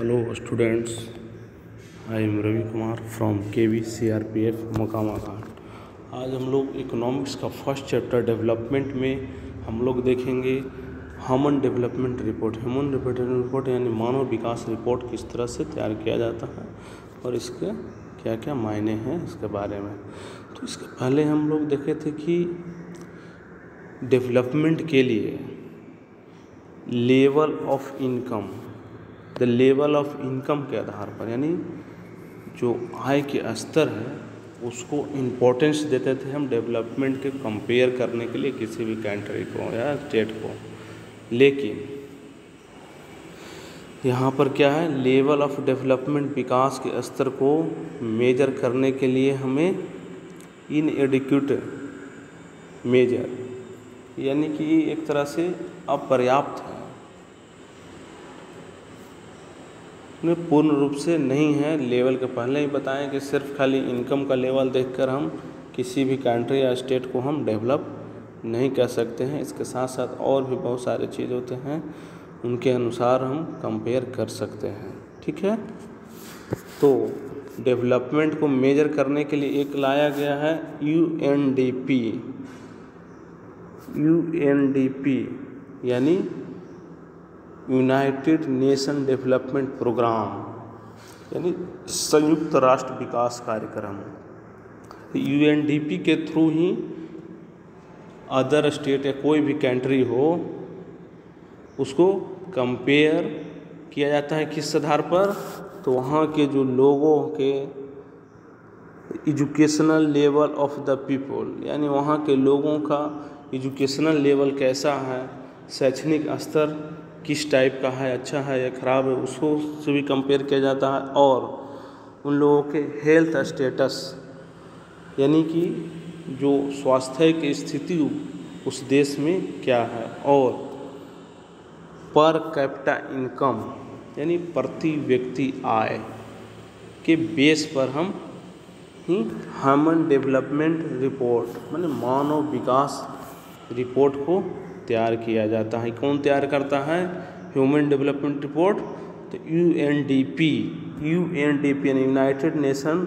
Hello Kumar I K V C R P F Mokama Ghat आज हम लोग economics का फ़र्स्ट चैप्टर डेवलपमेंट में हम लोग देखेंगे human development report human development report यानी मानव विकास रिपोर्ट किस तरह से तैयार किया जाता है और इसके क्या क्या मायने हैं इसके बारे में। तो इसके पहले हम लोग देखे थे कि डेवलपमेंट के लिए level of income the level of income के आधार पर, यानी जो आय के स्तर है, उसको इम्पोर्टेंस देते थे हम डेवलपमेंट के कंपेयर करने के लिए किसी भी कंट्री को या स्टेट को। लेकिन यहाँ पर क्या है? लेवल ऑफ़ डेवलपमेंट विकास के स्तर को मेजर करने के लिए हमें इन एडिक्यूट मेजर यानी कि एक तरह से अपर्याप्त है। में पूर्ण रूप से नहीं है। लेवल के पहले ही बताएँ कि सिर्फ़ खाली इनकम का लेवल देखकर हम किसी भी कंट्री या स्टेट को हम डेवलप नहीं कर सकते हैं। इसके साथ साथ और भी बहुत सारे चीज़ होते हैं, उनके अनुसार हम कंपेयर कर सकते हैं। ठीक है? तो डेवलपमेंट को मेजर करने के लिए एक लाया गया है U N D P U N D P यानी यूनाइटेड नेशन डेवलपमेंट प्रोग्राम, यानी संयुक्त राष्ट्र विकास कार्यक्रम। यूएनडीपी के थ्रू ही अदर स्टेट या कोई भी कंट्री हो, उसको कंपेयर किया जाता है किस आधार पर? तो वहाँ के जो लोगों के educational level of the people, यानी वहाँ के लोगों का एजुकेशनल लेवल कैसा है, शैक्षणिक स्तर किस टाइप का है अच्छा है या ख़राब है, उसको से भी कंपेयर किया जाता है और उन लोगों के हेल्थ स्टेटस यानी कि जो स्वास्थ्य की स्थिति उस देश में क्या है और पर कैपिटा इनकम यानी प्रति व्यक्ति आय के बेस पर हम ही ह्यूमन डेवलपमेंट रिपोर्ट माने मानव विकास रिपोर्ट को तैयार किया जाता है। कौन तैयार करता है? ह्यूमन डेवलपमेंट रिपोर्ट तो U N D P U N D P यानी यूनाइटेड नेशन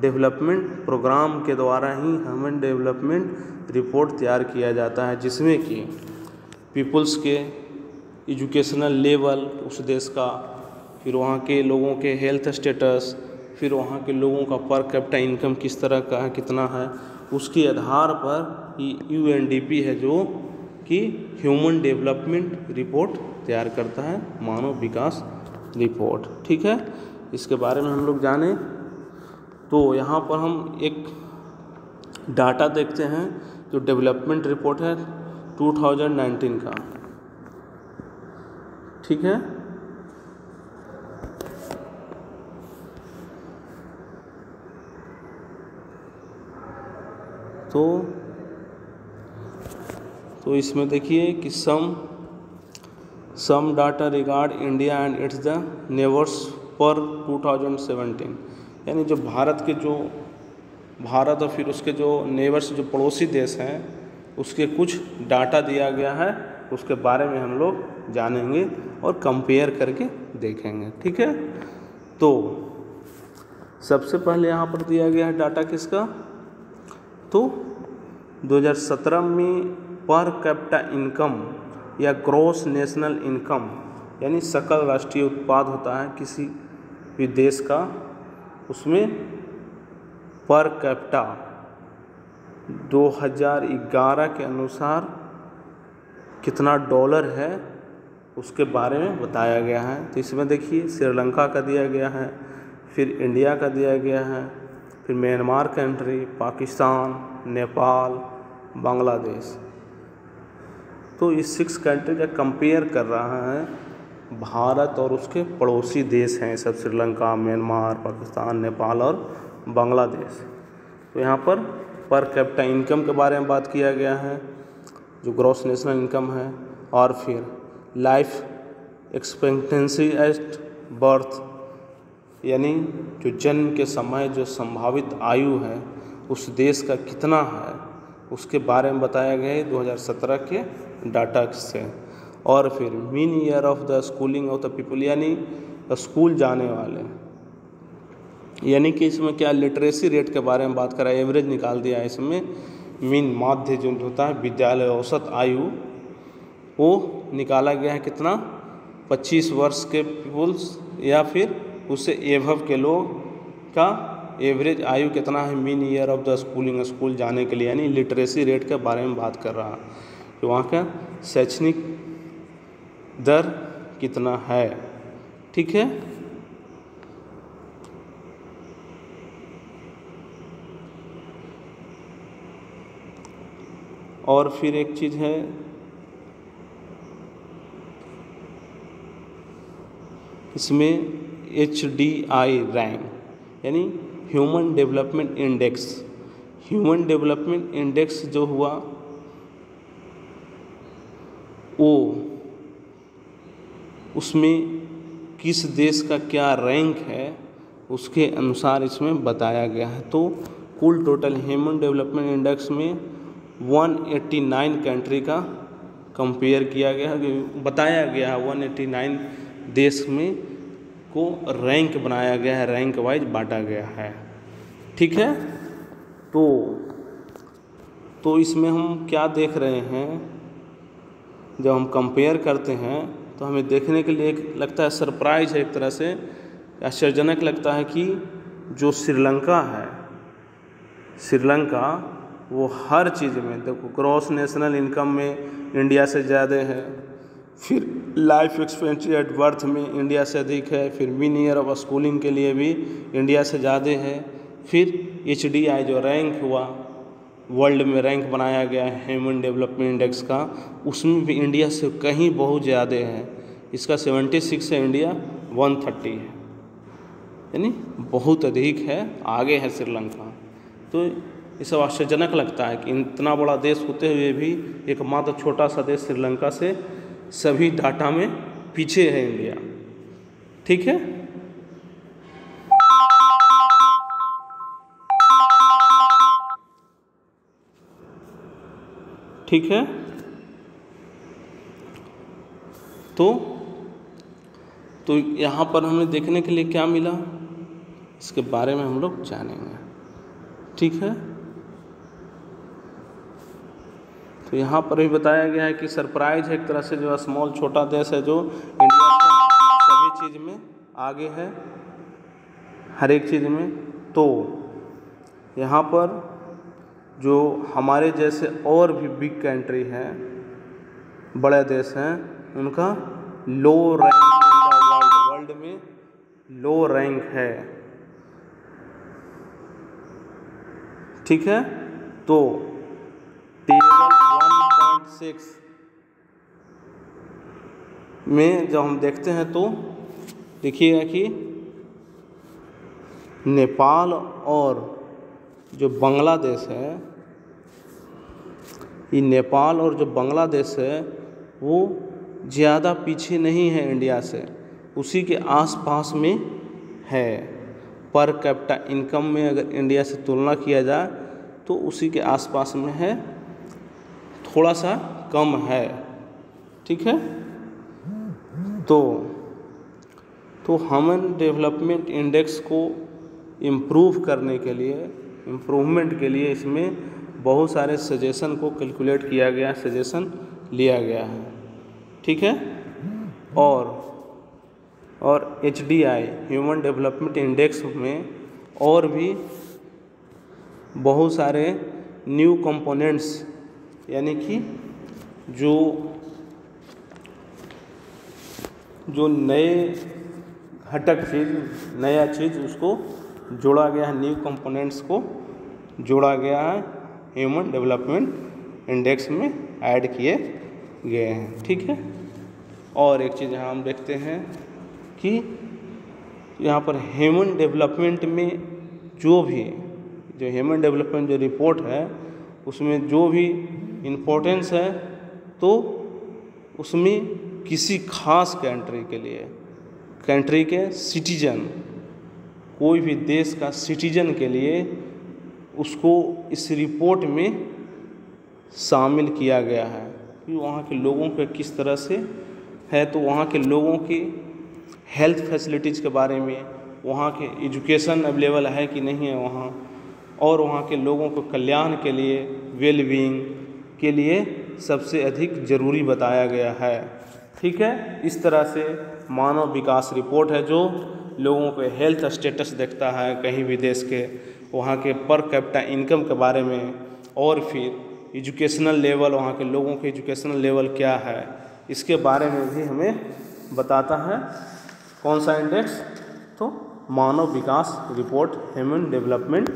डेवलपमेंट प्रोग्राम के द्वारा ही ह्यूमन डेवलपमेंट रिपोर्ट तैयार किया जाता है, जिसमें कि पीपल्स के एजुकेशनल लेवल, उस देश का, फिर वहाँ के लोगों के हेल्थ स्टेटस, फिर वहाँ के लोगों का पर कैपिटा इनकम किस तरह का है, कितना है, उसके आधार पर यू एन डी पी है जो कि ह्यूमन डेवलपमेंट रिपोर्ट तैयार करता है, मानव विकास रिपोर्ट ठीक है? इसके बारे में हम लोग जाने। तो यहाँ पर हम एक डाटा देखते हैं जो डेवलपमेंट रिपोर्ट है 2019 का। ठीक है? तो तो इसमें देखिए कि some some data regard India and its the neighbours पर 2017 यानी जो भारत के जो, भारत और फिर उसके जो नेवर्स जो पड़ोसी देश हैं, उसके कुछ डाटा दिया गया है, उसके बारे में हम लोग जानेंगे और कंपेयर करके देखेंगे, ठीक है? तो सबसे पहले यहाँ पर दिया गया है डाटा किसका? तो 2017 में पर कैपिटा इनकम या ग्रॉस नेशनल इनकम यानी सकल राष्ट्रीय उत्पाद होता है किसी भी देश का, उसमें पर कैपिटा 2011 के अनुसार कितना डॉलर है, उसके बारे में बताया गया है। तो इसमें देखिए, श्रीलंका का दिया गया है, फिर इंडिया का दिया गया है, फिर म्यांमार कंट्री पाकिस्तान, नेपाल, बांग्लादेश। तो इस सिक्स कंट्री का कंपेयर कर रहा है। भारत और उसके पड़ोसी देश हैं, सब श्रीलंका, म्यांमार, पाकिस्तान, नेपाल और बांग्लादेश। तो यहाँ पर पर कैपिटा इनकम के बारे में बात किया गया है, जो ग्रॉस नेशनल इनकम है, और फिर लाइफ एक्सपेक्टेंसी एट बर्थ यानी जो जन्म के समय, जो संभावित आयु है, उस देश का कितना है, उसके बारे में बताया गया है 2017 के डाटा से। और फिर mean year of the schooling of the people यानी स्कूल जाने वाले। यानी कि इसमें क्या लिटरेसी रेट के बारे में बात करा एवरेज निकाल दिया है इसमें। मीन माध्य जो होता है, विद्यालय औसत आयु, वो निकाला गया है कितना? 25 वर्ष के पीपुल्स या फिर उससे एभव के लोग का एवरेज आयु कितना है? Mean year of the schooling school जाने के लिए, यानी लिटरेसी रेट के बारे में बात कर रहा। कि वहाँ का शैक्षणिक दर कितना है? ठीक है? और फिर एक चीज़ है। इसमें एच डी आई रैंक, यानी human development index. Human development index जो हुआ वो उसमें किस देश का क्या रैंक है, उसके अनुसार इसमें बताया गया है। तो कुल टोटल ह्यूमन डेवलपमेंट इंडेक्स में 189 कंट्री का कंपेयर किया गया है, बताया गया है 189 देश में को रैंक बनाया गया है रैंक वाइज बांटा गया है। ठीक है? तो तो इसमें हम क्या देख रहे हैं? जब हम कंपेयर करते हैं तो हमें देखने के लिए एक लगता है सरप्राइज़ है एक तरह से, आश्चर्यजनक लगता है कि जो श्रीलंका है, श्रीलंका वो हर चीज़ में, देखो क्रॉस नेशनल इनकम में इंडिया से ज़्यादा है, फिर लाइफ एक्सपेंसिव एट बर्थ में इंडिया से अधिक है, फिर मीन ईयर ऑफ़ स्कूलिंग के लिए भी इंडिया से ज़्यादा है, फिर एच डी आई जो रैंक हुआ वर्ल्ड में रैंक बनाया गया है ह्यूमन डेवलपमेंट इंडेक्स का, उसमें भी इंडिया से कहीं बहुत ज़्यादा है। इसका 76 है इंडिया 130 है। यानी बहुत अधिक है, आगे है श्रीलंका। तो ये सब आश्चर्यजनक लगता है कि इतना बड़ा देश होते हुए भी एकमात्र छोटा सा देश श्रीलंका से सभी डाटा में पीछे है इंडिया। ठीक है? ठीक है? तो तो यहाँ पर हमें देखने के लिए क्या मिला? इसके बारे में हम लोग जानेंगे। ठीक है? तो यहाँ पर भी बताया गया है कि सरप्राइज़ है एक तरह से जो स्मॉल छोटा देश है जो इंडिया सभी चीज़ में आगे है। हर एक चीज़ में। तो यहाँ पर जो हमारे जैसे और भी बिग कंट्री हैं, बड़े देश हैं, उनका लो रैंक वर्ल्ड में लो रैंक है। ठीक है? तो टेबल वन पॉइंट सिक्स में जब हम देखते हैं तो देखिएगा कि नेपाल और जो बांग्लादेश है ये नेपाल और जो बांग्लादेश है, वो ज़्यादा पीछे नहीं है इंडिया से, उसी के आसपास में है। पर कैपिटा इनकम में अगर इंडिया से तुलना किया जाए तो उसी के आसपास में है थोड़ा सा कम है। ठीक है? तो तो ह्यूमन डेवलपमेंट इंडेक्स को इम्प्रूव करने के लिए इम्प्रूवमेंट के लिए इसमें बहुत सारे सजेशन को कैलकुलेट किया गया सजेशन लिया गया है। ठीक है? और और H D I human development index में और भी बहुत सारे न्यू कंपोनेंट्स यानी कि जो जो नए घटक चीज़, नया चीज़ उसको जोड़ा गया है न्यू कंपोनेंट्स को जोड़ा गया है। ह्यूमन डेवलपमेंट इंडेक्स में ऐड किए गए हैं, ठीक है? और एक चीज़ यहाँ हम देखते हैं कि यहाँ पर ह्यूमन डेवलपमेंट में जो भी, जो ह्यूमन डेवलपमेंट जो रिपोर्ट है, उसमें जो भी इम्पोर्टेंस है तो उसमें किसी खास कंट्री के लिए, कंट्री के सिटीजन, कोई भी देश का सिटीजन के लिए उसको इस रिपोर्ट में शामिल किया गया है कि वहाँ के लोगों के किस तरह से है। तो वहाँ के लोगों की हेल्थ फैसिलिटीज़ के बारे में, वहाँ के एजुकेशन अवेलेबल है कि नहीं है वहाँ, और वहाँ के लोगों को कल्याण के लिए वेल बीइंग के लिए सबसे अधिक ज़रूरी बताया गया है। ठीक है? इस तरह से मानव विकास रिपोर्ट है जो लोगों के हेल्थ स्टेटस देखता है कहीं भी देश के। वहाँ के पर कैपिटा इनकम के बारे में और फिर एजुकेशनल लेवल वहाँ के लोगों के एजुकेशनल लेवल क्या है, इसके बारे में भी हमें बताता है। कौन सा इंडेक्स तो मानव विकास रिपोर्ट ह्यूमन डेवलपमेंट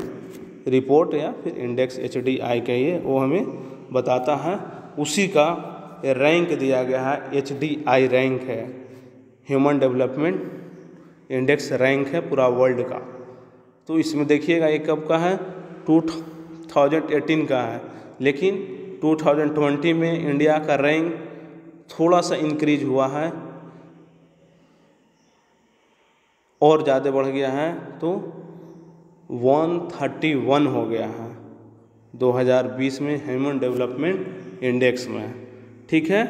रिपोर्ट या फिर इंडेक्स एच डी आई कहिए, वो हमें बताता है। उसी का रैंक दिया गया है एच डी आई रैंक है। ह्यूमन डेवलपमेंट इंडेक्स रैंक है पूरा वर्ल्ड का। तो इसमें देखिएगा ये कब का है? टू थाउज़ेंड एटीन का है। लेकिन टू थाउज़ेंड ट्वेंटी में इंडिया का रैंक थोड़ा सा इंक्रीज हुआ है। और ज़्यादा बढ़ गया है तो 131 हो गया है। 2020 में ह्यूमन डेवलपमेंट इंडेक्स में। ठीक है?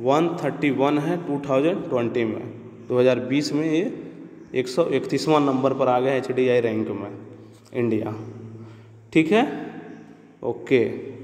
131 है 2020 में। 2020 में ये एक सौ इकतीसवां नंबर पर आ गए एच रैंक में इंडिया। ठीक है? ओके।